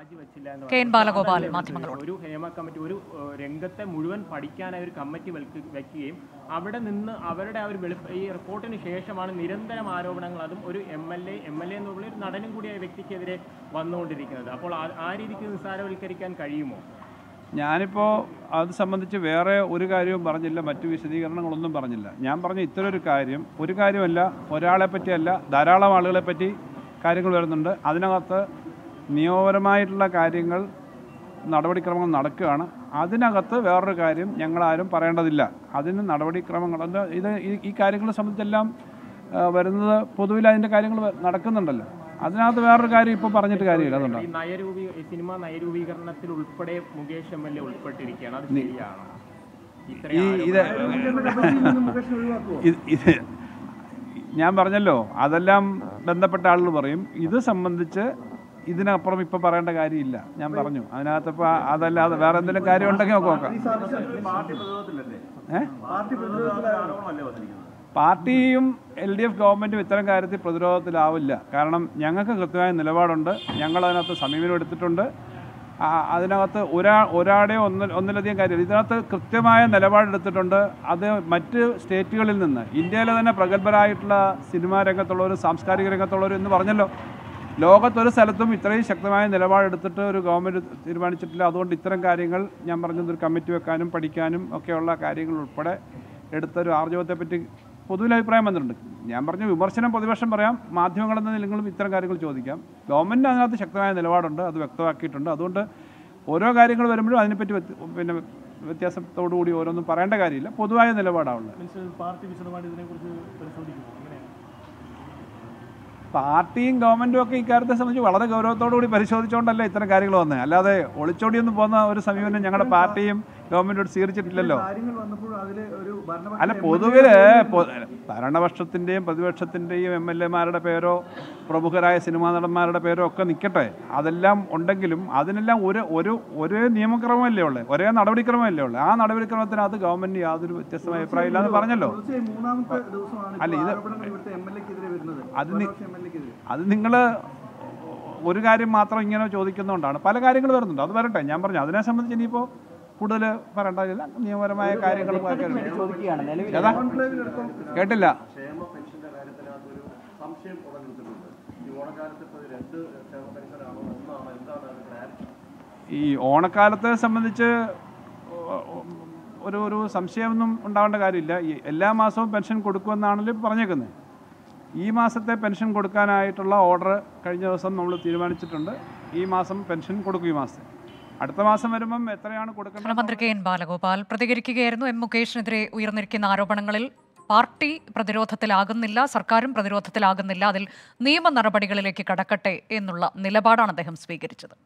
K N Balagopal മാധ്യമങ്ങളോട്. ഒരു Hema committee ഒരു രംഗത്തെ മുഴുവൻ പഠിക്കാനായി ഒരു കമ്മിറ്റി വയ്ക്കുകയും വെക്കുകയും അവിടെ നിന്ന് അവരുടെ ആ ഒരു വെളി ഈ റിപ്പോർട്ടിന് ശേഷമാണ് നിരന്തരം ആരോപണങ്ങൾ അതും ഒരു M L A M L A എന്നുള്ള ഒരു നടനും കൂടിയ വ്യക്തിക്കെതിരെ വന്നുകൊണ്ടിരിക്കുന്നത്. അപ്പോൾ ആ- ആ രീതിക്ക് നിസ്സാരവൽക്കരിക്കാൻ കഴിയുമോ? ഞാനിപ്പോൾ അത് സംബന്ധിച്ച് വേറെ ഒരു കാര്യവും പറഞ്ഞില്ല മറ്റു വിശദീകരണങ്ങളൊന്നും പറഞ്ഞില്ല. ഞാൻ പറഞ്ഞ ഇത്ര ഒരു കാര്യം ഒരു കാര്യമല്ല ഒരാളെ പറ്റിയല്ല ധാരാളം ആളുകളെ പറ്റി കാര്യങ്ങൾ വരുന്നുണ്ട്. അതിനകത്ത് നിയമപരമായിട്ടുള്ള കാര്യങ്ങൾ നടപടിക്രമങ്ങൾ നടക്കുകയാണ്. അതിനകത്ത് വേറൊരു കാര്യം ഞങ്ങളാരും പറയേണ്ടതില്ല. അതിന് നടപടിക്രമങ്ങൾ അത് ഇത് ഈ- കാര്യങ്ങളെ സംബന്ധിച്ചെല്ലാം വരുന്നത് പൊതുവിൽ അതിന്റെ കാര്യങ്ങൾ നടക്കുന്നുണ്ടല്ലോ. അതിനകത്ത് വേറൊരു കാര്യം ഇപ്പോൾ പറഞ്ഞിട്ട് കാര്യമില്ല അതുകൊണ്ട്. സിനിമ നയരൂപീകരണത്തിൽ ഉൾപ്പെടെ മുകേഷ് എം എൽ എ ഉൾപ്പെട്ടിരിക്കുകയാണ്. അത് ശരിയാണോ? ഈ ഇത്രയും ഇത് ഇത് ഇത് ഞാൻ പറഞ്ഞല്ലോ അതെല്ലാം ബന്ധപ്പെട്ട ആളുകൾ പറയും. ഇത് സംബന്ധിച്ച് ഇതിനപ്പുറം ഇപ്പം പറയേണ്ട കാര്യമില്ല. ഞാൻ പറഞ്ഞു. അതിനകത്ത് ഇപ്പോൾ അതല്ലാതെ വേറെ എന്തെങ്കിലും കാര്യം ഉണ്ടെങ്കിൽ നമുക്ക് നോക്കാം. ഏ? പാർട്ടിയും എൽ ഡി എഫ് ഗവൺമെന്റും ഇത്തരം കാര്യത്തിൽ പ്രതിരോധത്തിലാവില്ല. കാരണം ഞങ്ങൾക്ക് കൃത്യമായ നിലപാടുണ്ട്. ഞങ്ങൾ അതിനകത്ത് സമീപനം എടുത്തിട്ടുണ്ട്. അതിനകത്ത് ഒരാ ഒരാടെയോ ഒന്ന് ഒന്നിലധികം കാര്യം ഇതിനകത്ത് കൃത്യമായ നിലപാടെടുത്തിട്ടുണ്ട് അത് മറ്റ് സ്റ്റേറ്റുകളിൽ നിന്ന് ഇന്ത്യയിലെ തന്നെ പ്രഗത്ഭരായിട്ടുള്ള സിനിമാ രംഗത്തുള്ളവർ സാംസ്കാരിക രംഗത്തുള്ളവർ എന്ന് പറഞ്ഞല്ലോ. ലോകത്തൊരു സ്ഥലത്തും ഇത്രയും ശക്തമായ നിലപാടെടുത്തിട്ട് ഒരു ഗവൺമെന്റ് തീരുമാനിച്ചിട്ടില്ല. അതുകൊണ്ട് ഇത്തരം കാര്യങ്ങൾ ഞാൻ പറഞ്ഞത് ഒരു കമ്മിറ്റി വെക്കാനും പഠിക്കാനും ഒക്കെയുള്ള കാര്യങ്ങൾ ഉൾപ്പെടെ എടുത്തൊരു ആർജവത്തെപ്പറ്റി പൊതുവിൽ അഭിപ്രായം വന്നിട്ടുണ്ട്. ഞാൻ പറഞ്ഞ വിമർശനം പ്രതിപക്ഷം പറയാം. മാധ്യമങ്ങളെന്ന നിലങ്ങളും ഇത്തരം കാര്യങ്ങൾ ചോദിക്കാം. ഗവൺമെന്റ് അതിനകത്ത് ശക്തമായ നിലപാടുണ്ട് അത് വ്യക്തമാക്കിയിട്ടുണ്ട്. അതുകൊണ്ട് ഓരോ കാര്യങ്ങൾ വരുമ്പോഴും അതിനെപ്പറ്റി പിന്നെ വ്യത്യാസത്തോടു കൂടി ഓരോന്നും പറയേണ്ട കാര്യമില്ല. പൊതുവായ നിലപാടാണുള്ളത് പാർട്ടി വിശദമായിട്ട് ഇതിനെക്കുറിച്ച് പരിശോധിക്കുന്നു പാർട്ടിയും ഗവൺമെന്റും ഒക്കെ ഇക്കാര്യത്തെ സംബന്ധിച്ച് വളരെ ഗൗരവത്തോടു കൂടി പരിശോധിച്ചുകൊണ്ടല്ല ഇത്തരം കാര്യങ്ങൾ വന്നത് അല്ലാതെ ഒളിച്ചോടിയൊന്നും പോകുന്ന ഒരു സമീപനം ഞങ്ങളുടെ പാർട്ടിയും ഗവൺമെന്റും സ്വീകരിച്ചിട്ടില്ലല്ലോ. അല്ല പൊതുവിൽ ഭരണപക്ഷത്തിന്റെയും പ്രതിപക്ഷത്തിന്റെയും എം എൽ എമാരുടെ പേരോ പ്രമുഖരായ സിനിമാ നടന്മാരുടെ പേരോ ഒക്കെ നിൽക്കട്ടെ അതെല്ലാം ഉണ്ടെങ്കിലും അതിനെല്ലാം ഒരു ഒരു ഒരേ നിയമക്രമമല്ലേ ഉള്ളത് ഒരേ നടപടിക്രമമല്ലേ ഉള്ളത് ആ നടപടിക്രമത്തിനകത്ത് ഗവൺമെന്റ് യാതൊരു വ്യത്യസ്തമായ അഭിപ്രായം ഇല്ലാന്ന് പറഞ്ഞല്ലോ. അല്ല, ഇത് അത് അത് നിങ്ങൾ ഒരു കാര്യം മാത്രം ഇങ്ങനെ ചോദിക്കുന്നതുകൊണ്ടാണ് പല കാര്യങ്ങൾ വരുന്നുണ്ട്. അത് വരട്ടെ ഞാൻ പറഞ്ഞു. അതിനെ സംബന്ധിച്ച് ഇനിയിപ്പോൾ കൂടുതൽ പറയേണ്ടതില്ല നിയമപരമായ കാര്യങ്ങൾ ചോദിക്കുകയാണ്. നിലവിൽ ഏതാ? കേട്ടില്ല. ക്ഷേമ പെൻഷന്റെ കാര്യത്തിനകത്തൊരു സംശയം ഉടലെടുത്തിട്ടുണ്ട് ഈ ഓണക്കാലത്ത് സംബന്ധിച്ച് ഒരു ഒരു സംശയമൊന്നും ഉണ്ടാവേണ്ട കാര്യമില്ല. ഈ എല്ലാ മാസവും പെൻഷൻ കൊടുക്കുമെന്നാണല്ലോ പറഞ്ഞേക്കുന്നത് ഈ മാസത്തെ പെൻഷൻ കൊടുക്കാനായിട്ടുള്ള ഓർഡർ കഴിഞ്ഞ ദിവസം നമ്മൾ തീരുമാനിച്ചിട്ടുണ്ട്. ഈ മാസം പെൻഷൻ കൊടുക്കും ഈ മാസത്തെ. അടുത്ത മാസം വരുമ്പം എത്രയാണ് കൊടുക്കേണ്ടത് മന്ത്രി കെ എൻ ബാലഗോപാൽ പ്രതികരിക്കുകയായിരുന്നു. എം മുകേഷിനെതിരെ ഉയർന്നിരിക്കുന്ന ആരോപണങ്ങളിൽ പാർട്ടി പ്രതിരോധത്തിലാകുന്നില്ല സർക്കാരും പ്രതിരോധത്തിലാകുന്നില്ല. അതിൽ നിയമ നടപടികളിലേക്ക് കടക്കട്ടെ എന്നുള്ള നിലപാടാണ് അദ്ദേഹം സ്വീകരിച്ചത്.